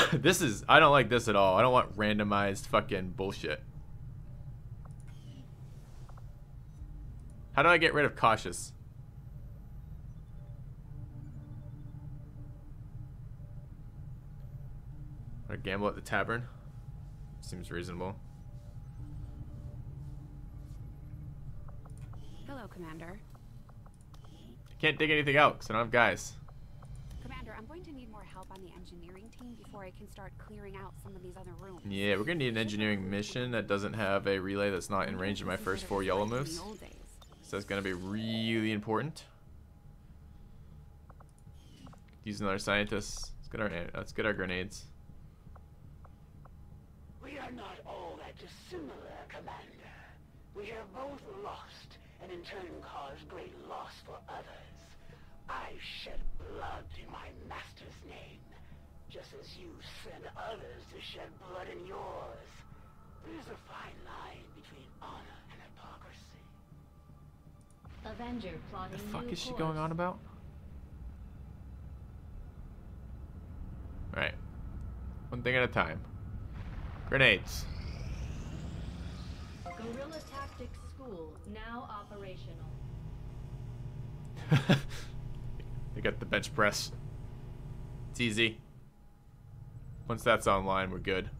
this is I don't like this at all. I don't want randomized fucking bullshit. How do I get rid of cautious? Or gamble at the tavern? Seems reasonable. Hello, Commander. I can't dig anything out because I don't have guys. Commander, I'm going to need more help on the engineering before I can start clearing out some of these other rooms. Yeah, we're gonna need an engineering mission that doesn't have a relay that's not in range of my first four yellow moves. So that's gonna be really important. Use another scientist. Let's get our let's get our grenades. We are not all that dissimilar, Commander. We have both lost, and in turn caused great loss for others. I shed blood in my master's name, just as you send others to shed blood in yours. There's a fine line between honor and hypocrisy. Avenger plotting The fuck new is she going on about? Alright. One thing at a time. Grenades. Guerrilla Tactics School now operational. they got the bench press. It's easy. Once that's online, we're good.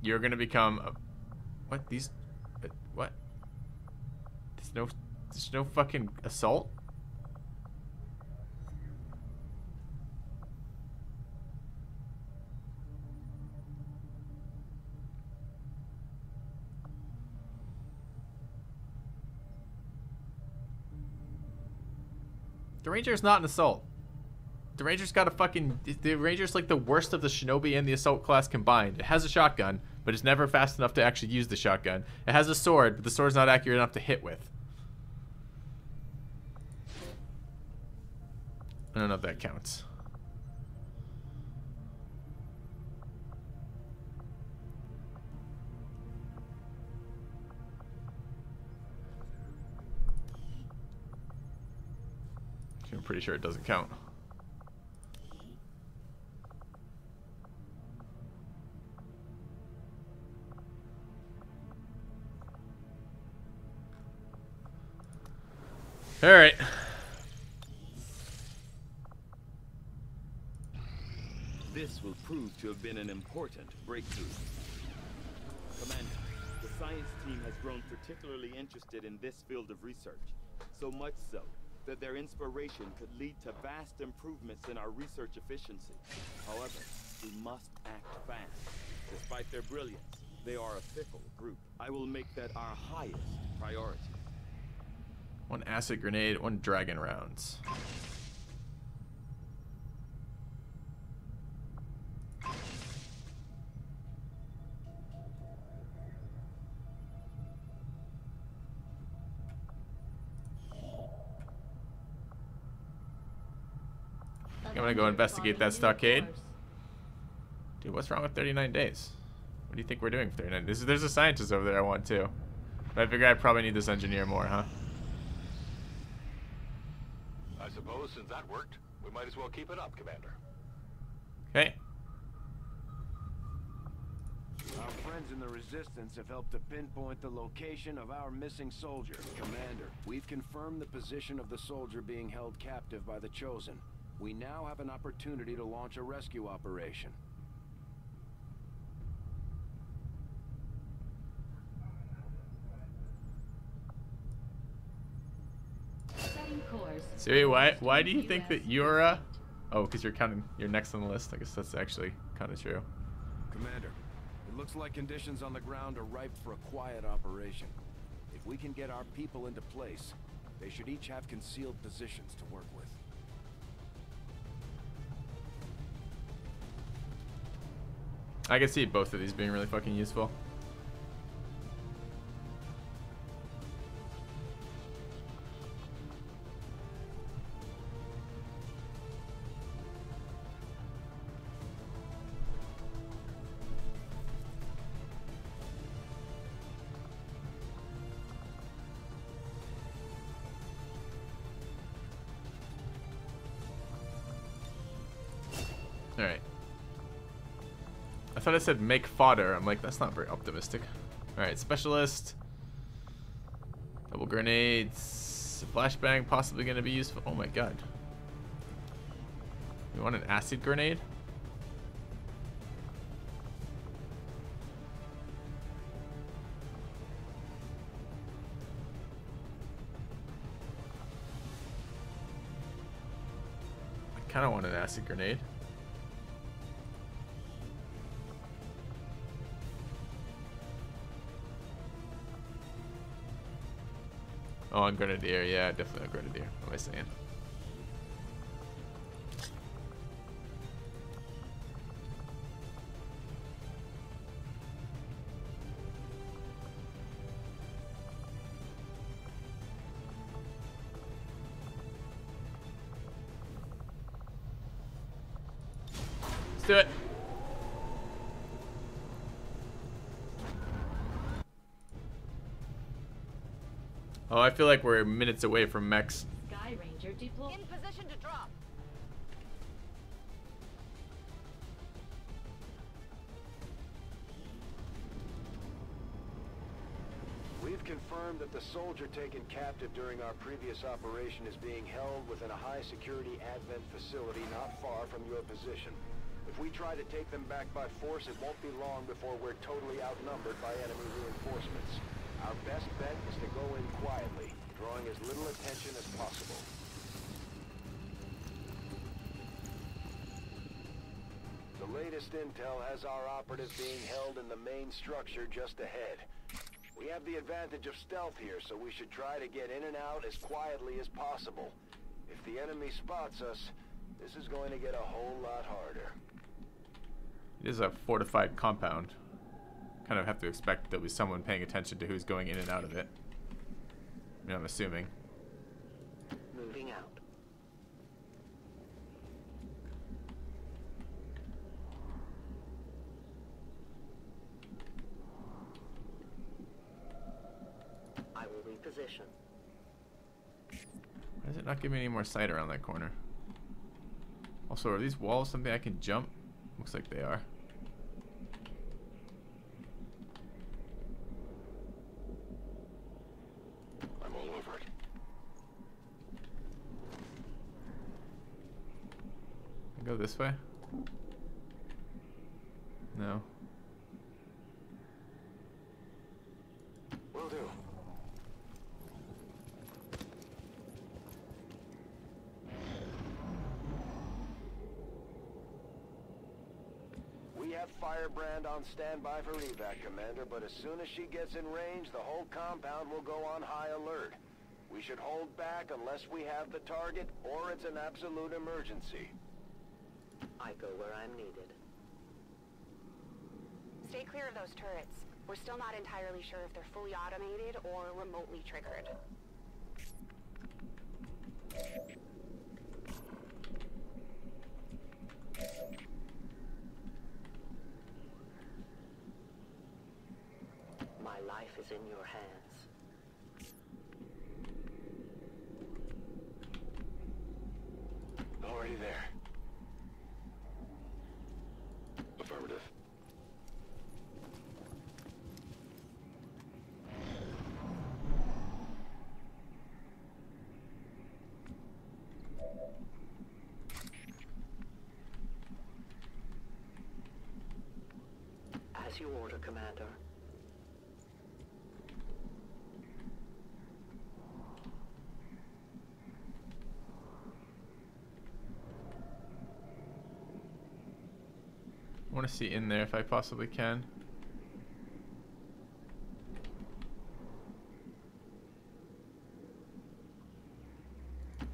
You're gonna become a, what these uh, what? There's no there's no fucking assault. The Ranger's not an assault. The Ranger's got a fucking. The Ranger's like the worst of the Shinobi and the Assault class combined. It has a shotgun, but it's never fast enough to actually use the shotgun. It has a sword, but the sword's not accurate enough to hit with. I don't know if that counts. Pretty sure it doesn't count. All right. This will prove to have been an important breakthrough. Commander, the science team has grown particularly interested in this field of research. So much so that their inspiration could lead to vast improvements in our research efficiency. However, we must act fast. Despite their brilliance, they are a fickle group. I will make that our highest priority. One acid grenade, one dragon rounds. Gonna go investigate that stockade. Dude, what's wrong with 39 days? What do you think we're doing for 39? This is, there's a scientist over there I want too. But I figure I probably need this engineer more, huh? I suppose since that worked, we might as well keep it up, Commander. Okay. Our friends in the Resistance have helped to pinpoint the location of our missing soldier. Commander, we've confirmed the position of the soldier being held captive by the Chosen. We now have an opportunity to launch a rescue operation. Siri, why why do you think that you're uh Oh, because you're counting you're next on the list. I guess that's actually kind of true. Commander, it looks like conditions on the ground are ripe for a quiet operation. If we can get our people into place, they should each have concealed positions to work with. I can see both of these being really fucking useful. Thought I said make fodder. I'm like, that's not very optimistic. Alright, specialist. Double grenades. Flashbang possibly going to be useful. Oh my god. You want an acid grenade? I kind of want an acid grenade. Oh, and Grenadier. Yeah, definitely a Grenadier. What am I saying? Let's do it. Oh, I feel like we're minutes away from mechs. Sky Ranger deployed. In position to drop. We've confirmed that the soldier taken captive during our previous operation is being held within a high-security Advent facility not far from your position. If we try to take them back by force, it won't be long before we're totally outnumbered by enemy reinforcements. Our best bet is to go in quietly, drawing as little attention as possible. The latest intel has our operatives being held in the main structure just ahead. We have the advantage of stealth here, so we should try to get in and out as quietly as possible. If the enemy spots us, this is going to get a whole lot harder. It is a fortified compound. Kind of have to expect there'll be someone paying attention to who's going in and out of it. I mean, I'm assuming. Moving out. I will reposition. Why does it not give me any more sight around that corner? Also, are these walls something I can jump? Looks like they are. I'm all over it. Can I go this way? No. Will do. We have Firebrand on standby for evac, Commander, but as soon as she gets in range, the whole compound will go on high alert. We should hold back unless we have the target, or it's an absolute emergency. I go where I'm needed. Stay clear of those turrets. We're still not entirely sure if they're fully automated or remotely triggered. My life is in your hands. Already there. Affirmative. As you order, Commander. I want to see in there if I possibly can.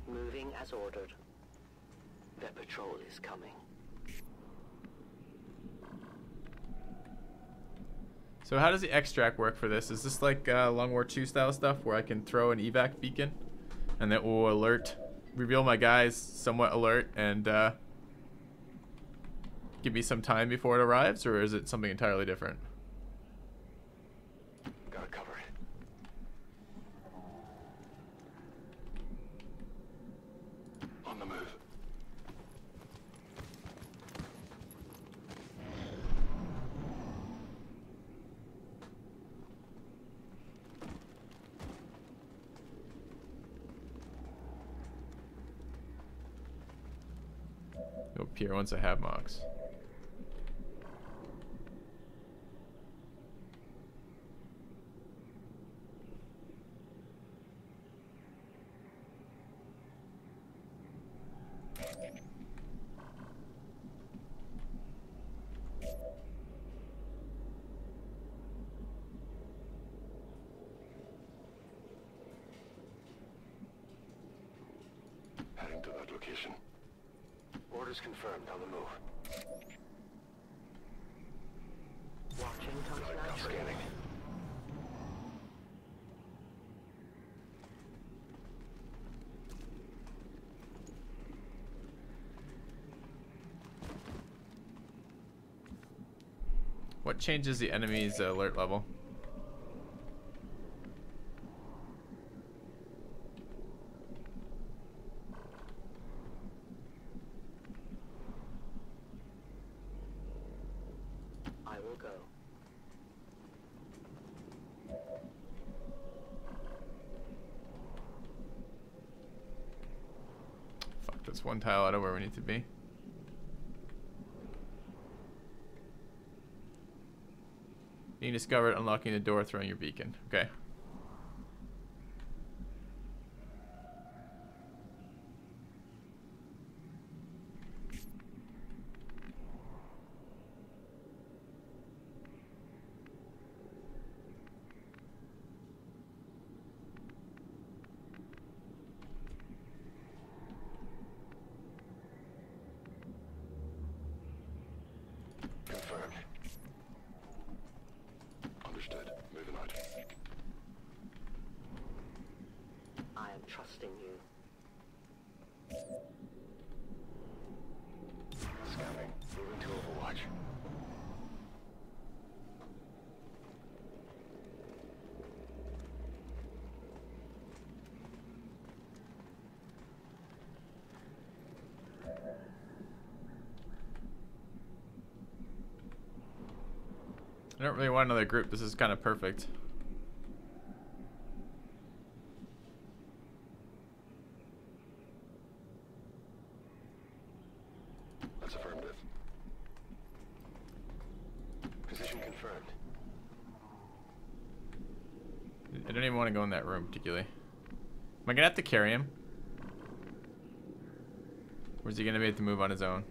Moving as ordered. Their patrol is coming. So how does the extract work for this? Is this like uh, Long War II style stuff where I can throw an evac beacon and that will alert, reveal my guys somewhat alert and uh, give me some time before it arrives or is it something entirely different? Got it covered. On the move. Go up here once I have Mox. Heading to that location. Orders confirmed on the move. Watching comes Like now naturally. scanning. What changes the enemy's alert level? I will go. Fuck, that's one tile out of where we need to be. Being discovered, unlocking the door, throwing your beacon. Okay. Confirmed. Understood. Moving out. I am trusting you. Scanning. Moving to Overwatch. I don't really want another group. This is kind of perfect. That's affirmative. Position confirmed. I don't even want to go in that room particularly. Am I gonna have to carry him? Or is he gonna be able to move on his own?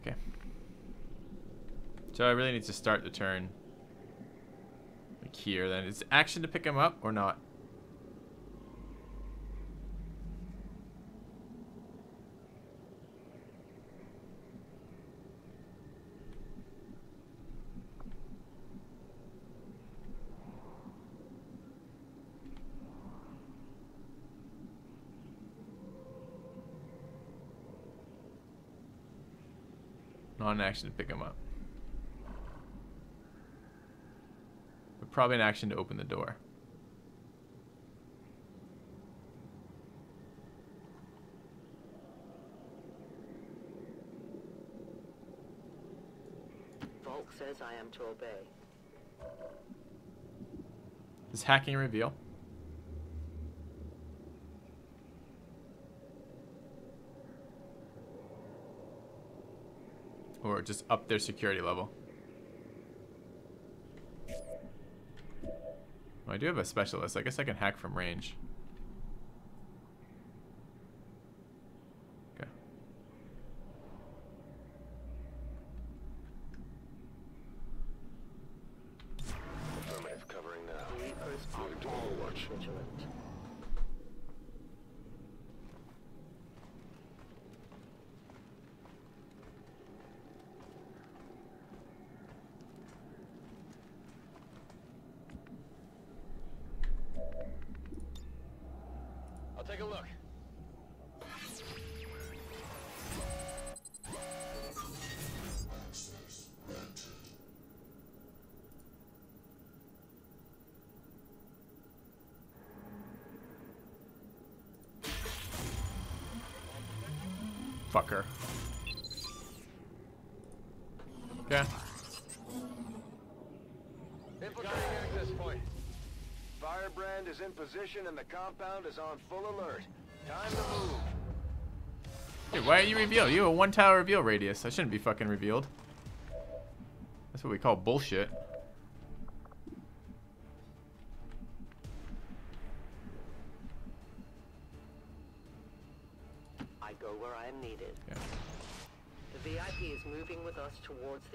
Okay. So I really need to start the turn. Like here, then. Is action to pick him up or not? An action to pick him up. But probably an action to open the door. Volk says I am to obey. Is hacking reveal? Or just up their security level? I do have a specialist. I guess I can hack from range. Fucker. Okay. Infiltrating access point. Firebrand is in position and the compound is on full alert. Time to move. Dude, why are you revealed? You have a one tower reveal radius. I shouldn't be fucking revealed. That's what we call bullshit.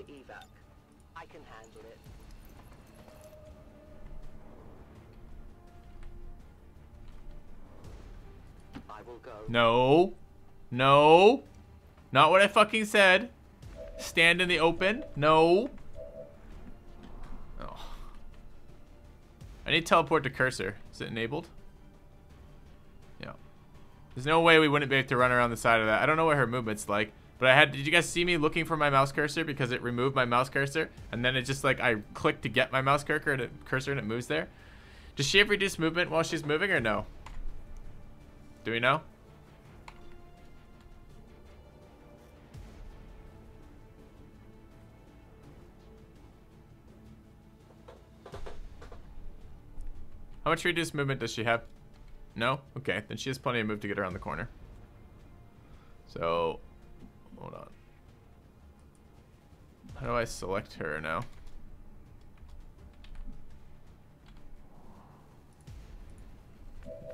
Evac. I can handle it. I will go. No. No. Not what I fucking said. Stand in the open. No. Oh. I need teleport to cursor. Is it enabled? Yeah. There's no way we wouldn't be able to run around the side of that. I don't know what her movement's like. But I had, did you guys see me looking for my mouse cursor because it removed my mouse cursor? And then it just like, I clicked to get my mouse cursor and it, cursor and it moves there. Does she have reduced movement while she's moving or no? Do we know? How much reduced movement does she have? No? Okay, then she has plenty of move to get around the corner. So, hold on. How do I select her now?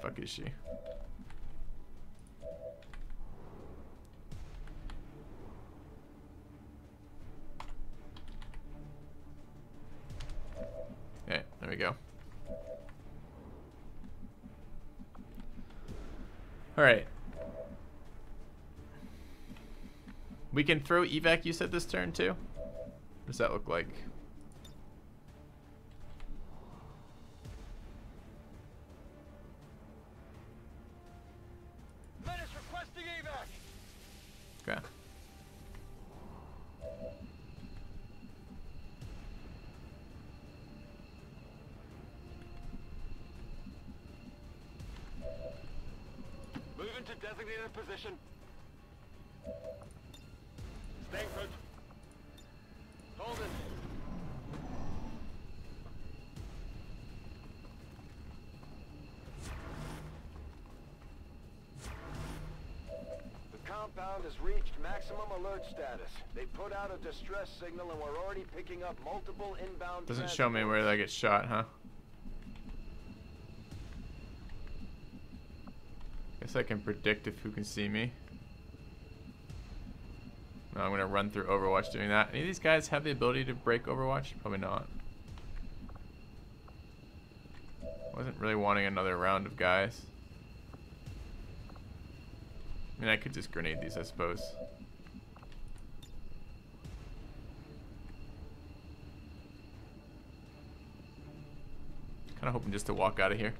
fuck is she? Okay, there we go. Alright. We can throw evac you said this turn too? What does that look like? Menace requesting evac. Okay. Move into designated position. Alert status. They put out a distress signal and we're already picking up multiple inbound Doesn't show me where transports. get shot, huh? Guess I can predict if who can see me. No, I'm gonna run through Overwatch doing that. Any of these guys have the ability to break Overwatch? Probably not. Wasn't really wanting another round of guys. I mean, I could just grenade these, I suppose. Kind of hoping just to walk out of here.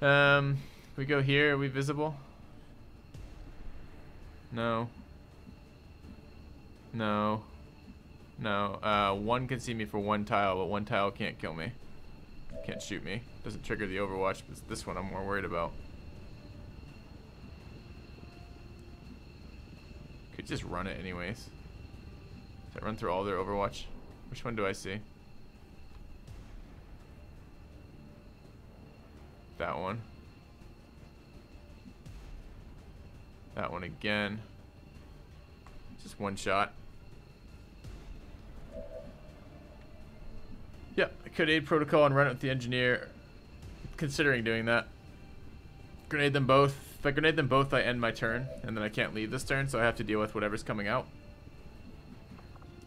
Um, we go here. Are we visible? No. No. No. Uh, one can see me for one tile, but one tile can't kill me. Can't shoot me. Doesn't trigger the Overwatch, but this one I'm more worried about. Could just run it anyways. Does I run through all their Overwatch? Which one do I see? That one. That one again. Just one shot. Yeah, I could aid protocol and run it with the engineer. Considering doing that. Grenade them both. If I grenade them both, I end my turn, and then I can't leave this turn, so I have to deal with whatever's coming out.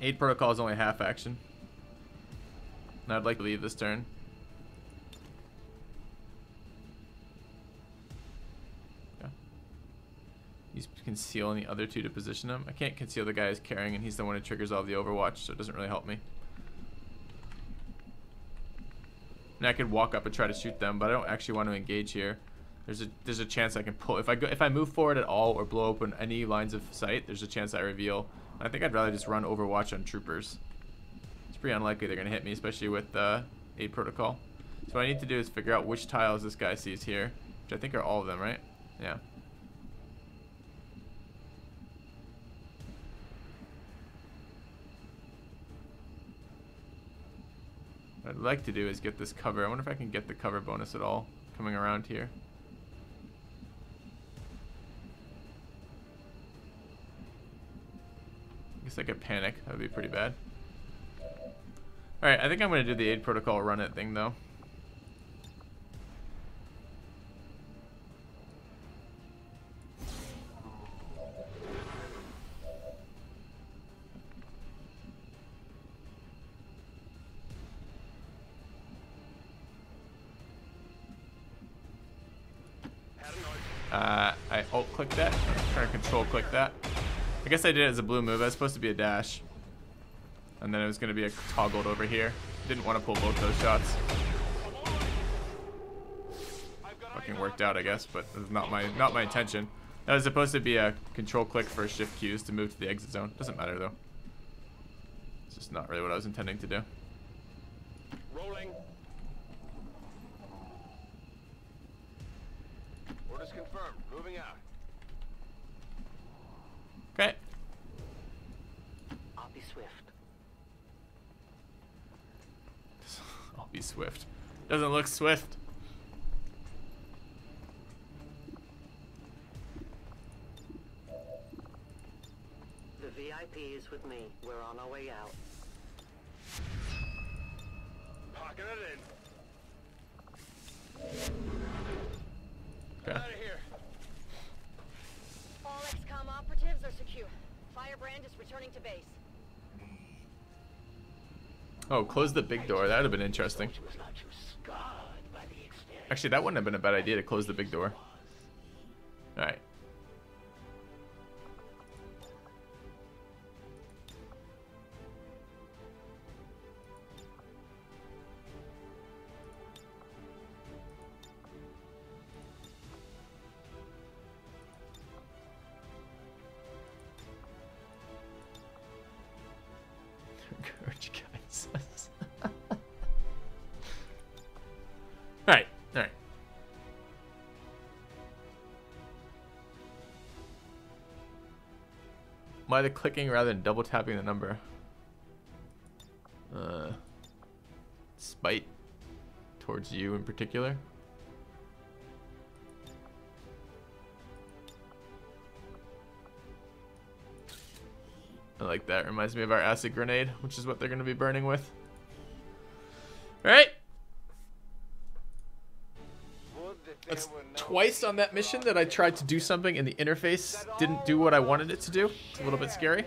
Aid protocol is only half action. And I'd like to leave this turn. Use conceal the other two to position him. I can't conceal the guy who's carrying, and he's the one who triggers all the Overwatch, so it doesn't really help me. And I could walk up and try to shoot them, but I don't actually want to engage here. There's a there's a chance I can pull if I go if I move forward at all or blow open any lines of sight. There's a chance I reveal. I think I'd rather just run Overwatch on troopers. It's pretty unlikely they're gonna hit me, especially with uh, aid protocol. So what I need to do is figure out which tiles this guy sees here, which I think are all of them, right? Yeah. Like to do is get this cover. I wonder if I can get the cover bonus at all coming around here. I guess I could panic. That would be pretty bad. Alright, I think I'm going to do the aid protocol run it thing, though. Guess I did it as a blue move. I was supposed to be a dash. And then it was going to be a toggled over here. Didn't want to pull both those shots. Fucking worked out, I guess, but it was not my not my intention. That was supposed to be a control click for shift cues to move to the exit zone. Doesn't matter though. It's just not really what I was intending to do. Rolling. Orders confirmed. Moving out. Okay. I'll be swift. I'll be swift. Doesn't look swift. The VIP is with me. We're on our way out. Pocking it in. Okay. Out of here. All XCOM operatives are secure. Firebrand is returning to base. Oh, close the big door. That would have been interesting. Actually, that wouldn't have been a bad idea to close the big door. Alright. Why the clicking rather than double tapping the number? Uh, spite towards you in particular. I like that. Reminds me of our acid grenade, which is what they're going to be burning with. Twice on that mission that I tried to do something and the interface didn't do what I wanted it to do. It's a little bit scary.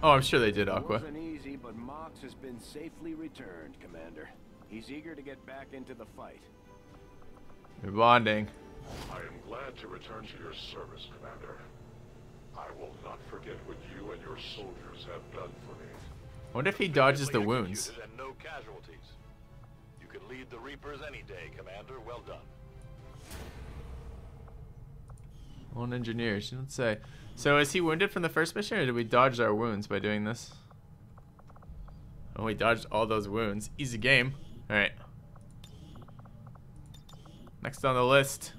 Oh, I'm sure they did, Aqua. Easy, but Mox has been safely returned, Commander. He's eager to get back into the fight. We're bonding. I am glad to return to your service, Commander. I will not forget what you and your soldiers have done for me. I wonder if he dodges the wounds. And no casualties. You can lead the Reapers any day, Commander. Well done. One engineer, she didn't say. So is he wounded from the first mission, or did we dodge our wounds by doing this? Oh, we dodged all those wounds. Easy game. Alright. Next on the list.